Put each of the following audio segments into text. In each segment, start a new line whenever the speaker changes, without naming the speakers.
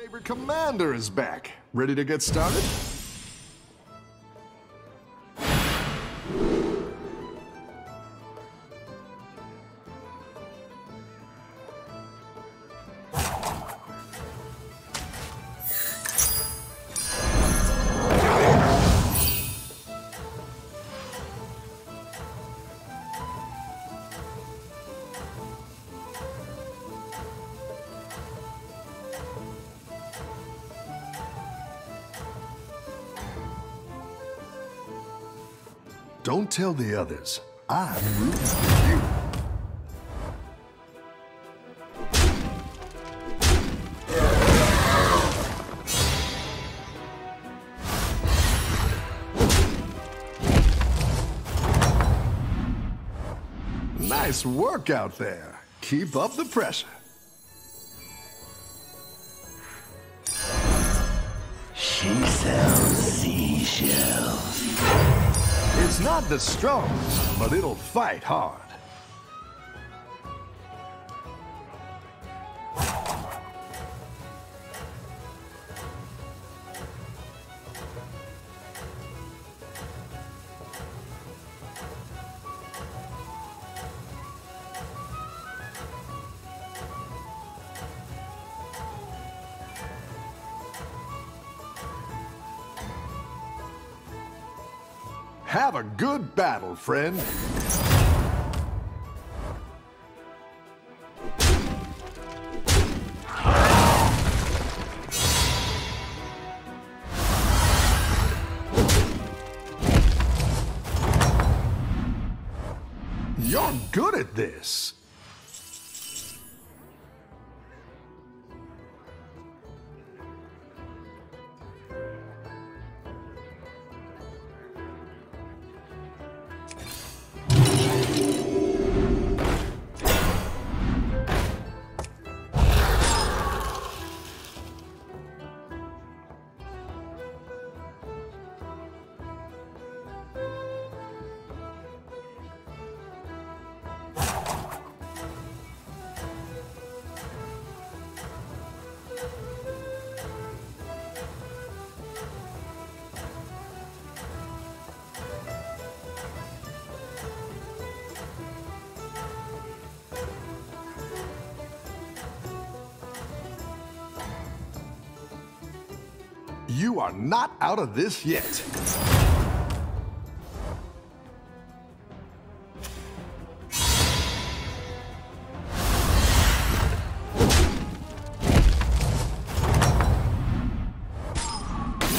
favorite commander is back. Ready to get started? Tell the others. I'm rooting for you. Nice work out there. Keep up the pressure. Not the strongest, but it'll fight hard. Have a good battle, friend. You are not out of this yet.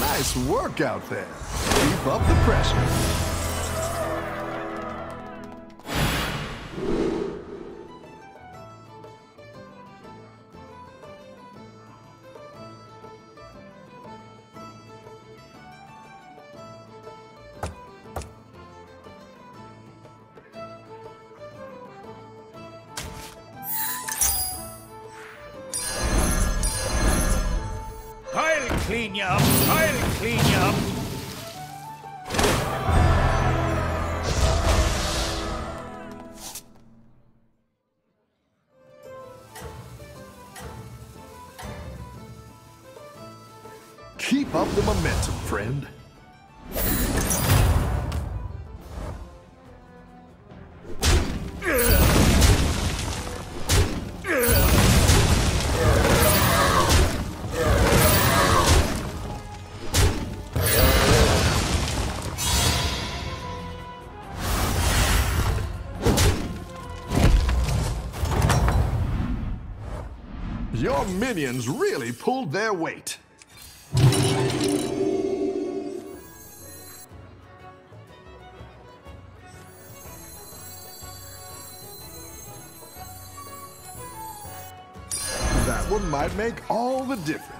Nice work out there. Keep up the pressure. Keep up the momentum, friend. Your minions really pulled their weight. Might make all the difference.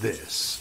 This.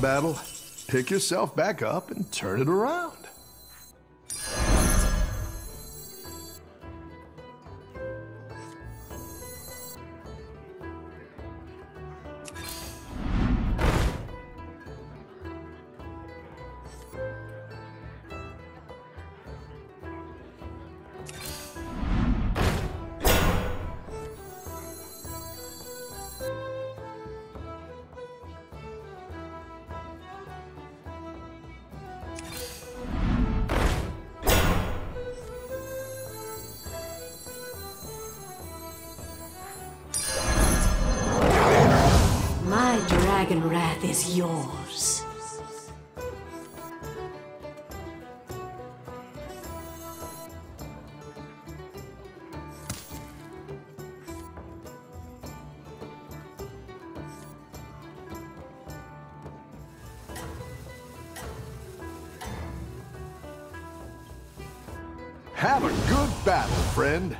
Battle. Pick yourself back up and turn it around.
Dragon wrath is yours.
Have a good battle, friend.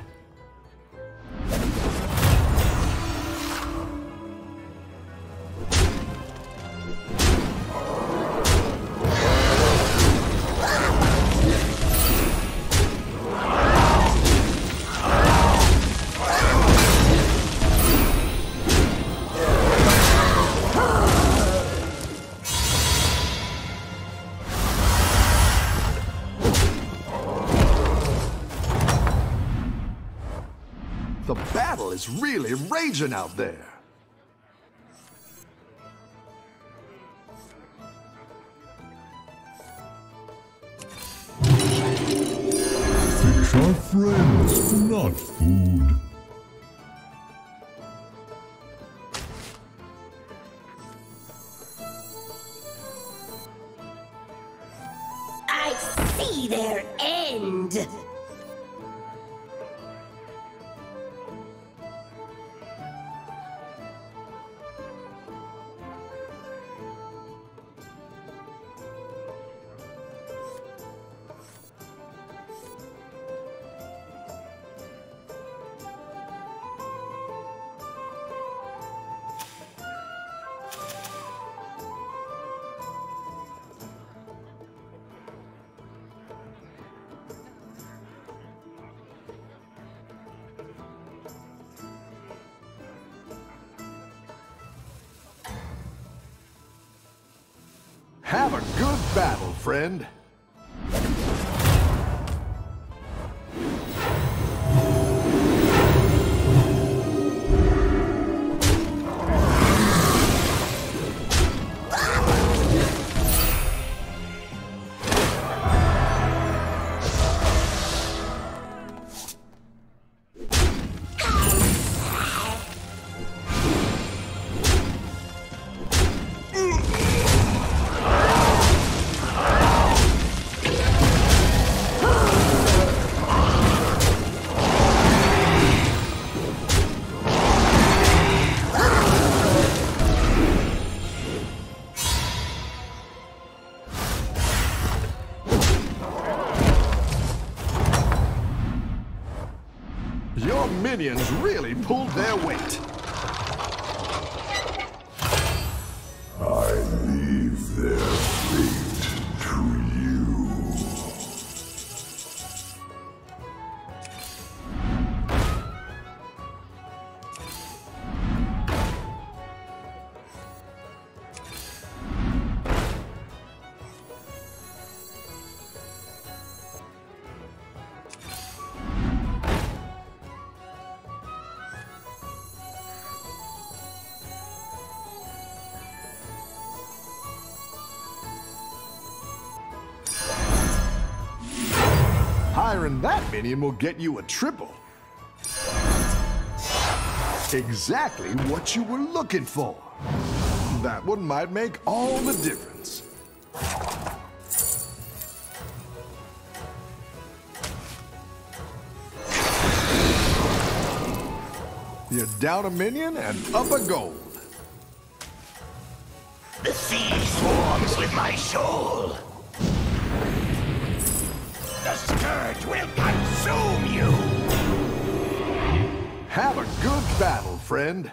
Really raging out there.
Fish are friends, not food.
I see their end.
Your minions really pulled their weight. Hiring that minion will get you a triple. Exactly what you were looking for. That one might make all the difference. You're down a minion and up a gold.
The sea swarms with my soul. The scourge will consume you.
Have a good battle, friend.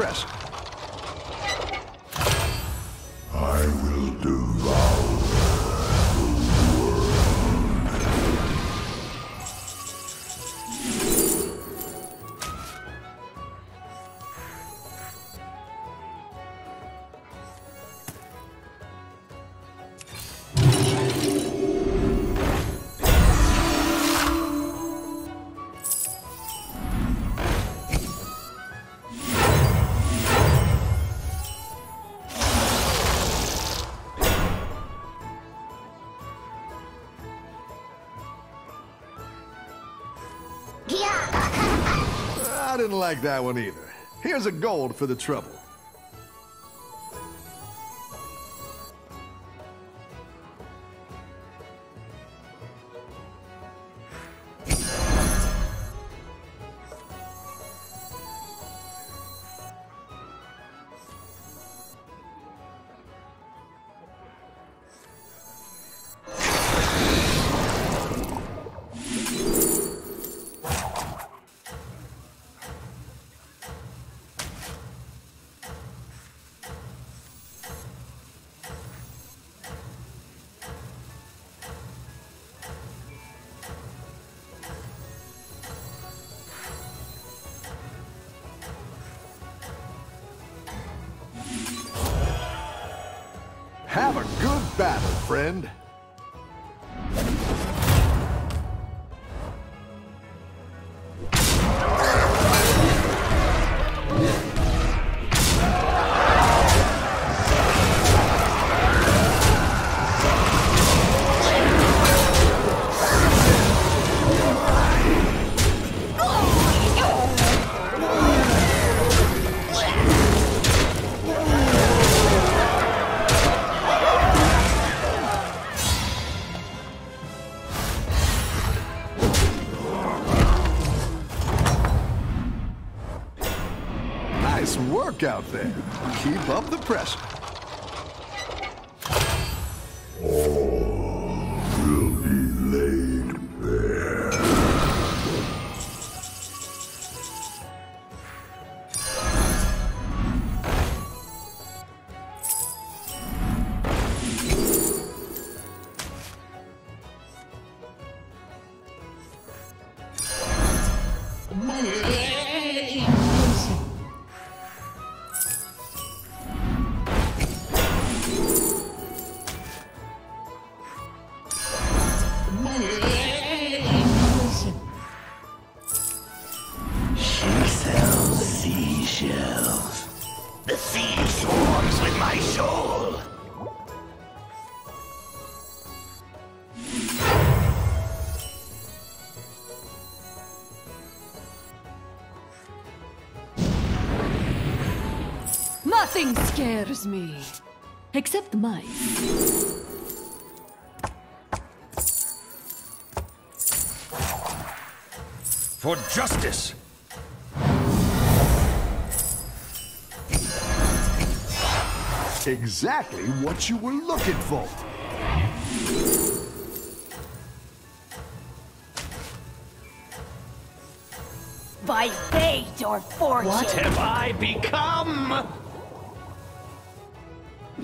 Keep didn't like that one either. Here's a gold for the trouble. Battle, friend.
Nothing scares me. Except mice.
For justice!
Exactly what you were looking for.
By fate or fortune.
What have I become?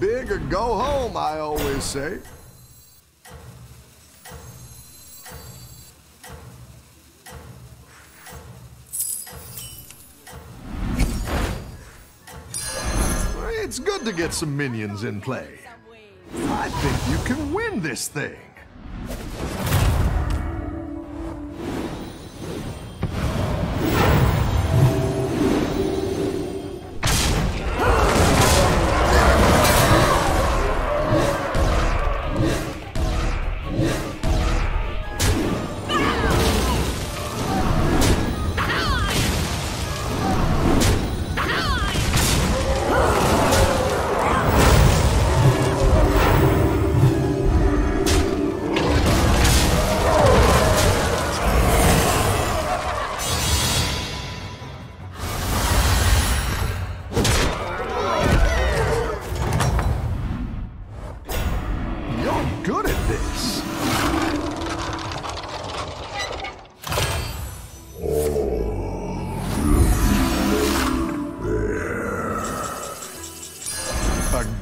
Big or go home, I always say. It's good to get some minions in play. I think you can win this thing.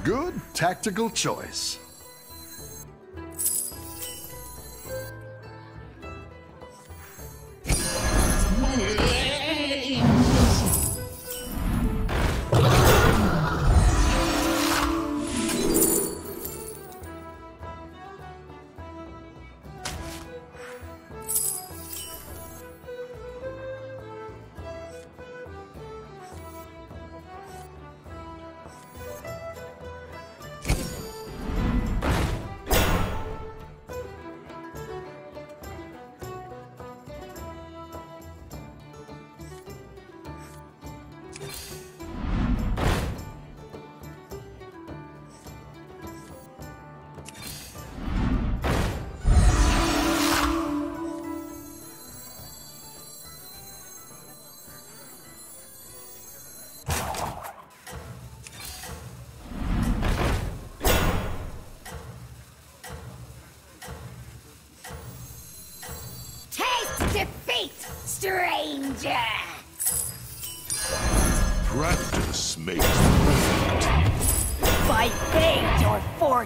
Good tactical choice.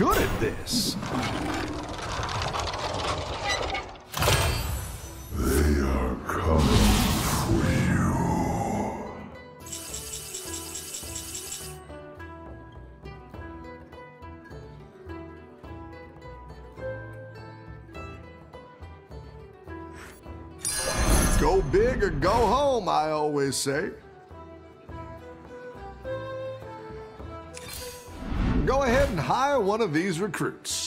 Good at this.
They are coming for you.
Go big or go home, I always say. Go ahead and hire one of these recruits.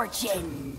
Fortune.